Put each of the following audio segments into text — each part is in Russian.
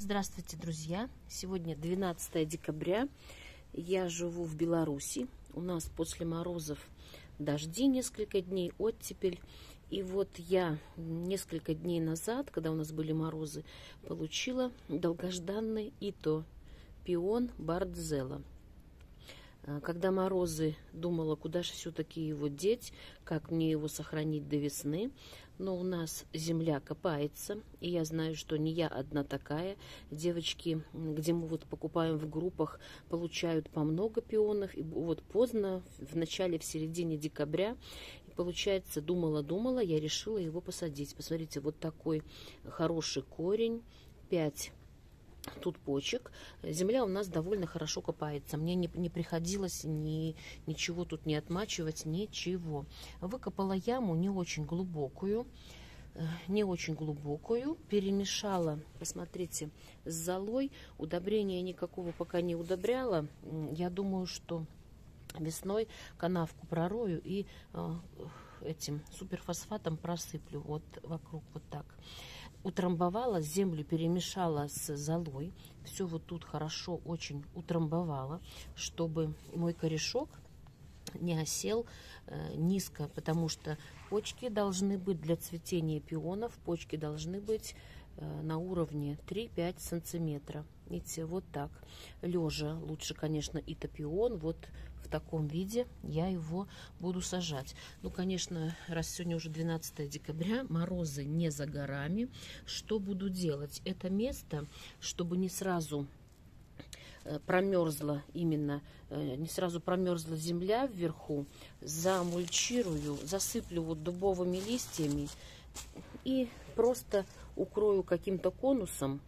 Здравствуйте, друзья! Сегодня 12 декабря. Я живу в Беларуси. У нас после морозов дожди несколько дней, оттепель. И вот я несколько дней назад, когда у нас были морозы, получила долгожданный ито пион Бардзела. А, когда морозы, думала, куда же все-таки его деть, как мне его сохранить до весны. Но у нас земля копается, и я знаю, что не я одна такая. Девочки, где мы вот покупаем в группах, получают по много пионов. И вот поздно, в начале, в середине декабря, получается, думала-думала, я решила его посадить. Посмотрите, вот такой хороший корень, 5 тут почек. Земля у нас довольно хорошо копается. Мне не, не приходилось ни, ничего тут не отмачивать, ничего. Выкопала яму не очень глубокую э, не очень глубокую, перемешала, посмотрите, с золой, удобрения никакого пока не удобряла, я думаю, что весной канавку пророю и э, этим суперфосфатом просыплю вот вокруг вот так утрамбовала, землю перемешала с золой. Все вот тут хорошо очень утрамбовала, чтобы мой корешок не осел э, низко, потому что почки должны быть для цветения пионов, почки должны быть на уровне 3-5 сантиметра. Видите, вот так. Лежа лучше, конечно, и топион. Вот в таком виде я его буду сажать. Ну, конечно, раз сегодня уже 12 декабря, морозы не за горами. Что буду делать? Это место, чтобы не сразу э, промерзла именно, э, не сразу промерзла земля вверху, замульчирую, засыплю вот дубовыми листьями и просто укрою каким-то конусом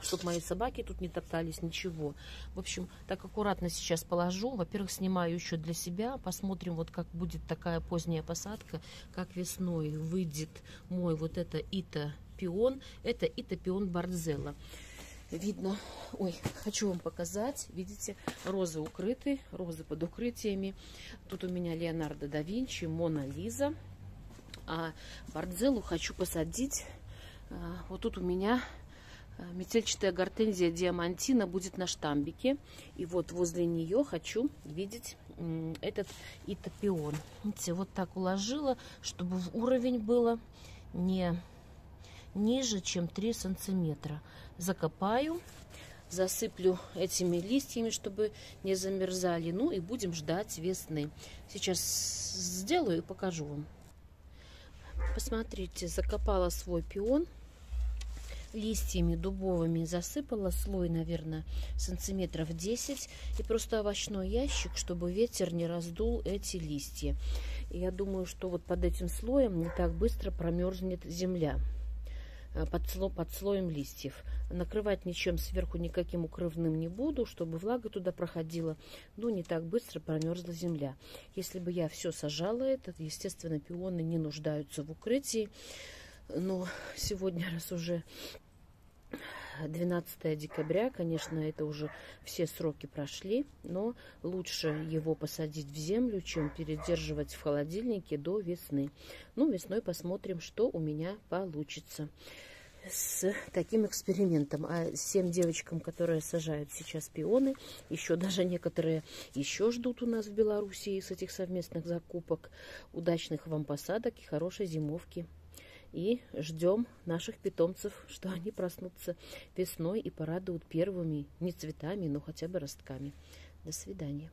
чтобы мои собаки тут не топтались, ничего. В общем, так аккуратно сейчас положу. Во-первых, снимаю еще для себя. Посмотрим, вот как будет такая поздняя посадка, как весной выйдет мой вот это ита пион. Это ита пион Бардзелла. Видно, ой, хочу вам показать, видите, розы укрыты, розы под укрытиями. Тут у меня Леонардо да Винчи, Мона Лиза. А Бардзеллу хочу посадить. А, вот тут у меня Э, метельчатая гортензия диамантина будет на штамбике. И вот возле нее хочу видеть этот итопион. Видите, вот так уложила, чтобы уровень было не ниже, чем 3 сантиметра. Закопаю, засыплю этими листьями, чтобы не замерзали. Ну и будем ждать весны. Сейчас сделаю и покажу вам. Посмотрите, закопала свой пион листьями дубовыми засыпала слой, наверное, сантиметров 10 и просто овощной ящик, чтобы ветер не раздул эти листья. И я думаю, что вот под этим слоем не так быстро промерзнет земля под, сло, под слоем листьев. Накрывать ничем сверху никаким укрывным не буду, чтобы влага туда проходила. Ну, не так быстро промерзла земля. Если бы я все сажала это, естественно, пионы не нуждаются в укрытии. Но сегодня, раз уже 12 декабря, конечно, это уже все сроки прошли, но лучше его посадить в землю, чем передерживать в холодильнике до весны. Ну, весной посмотрим, что у меня получится с таким экспериментом. А всем девочкам, которые сажают сейчас пионы, еще даже некоторые еще ждут у нас в Белоруссии с этих совместных закупок. Удачных вам посадок и хорошей зимовки. И ждем наших питомцев, что они проснутся весной и порадуют первыми не цветами, но хотя бы ростками. До свидания.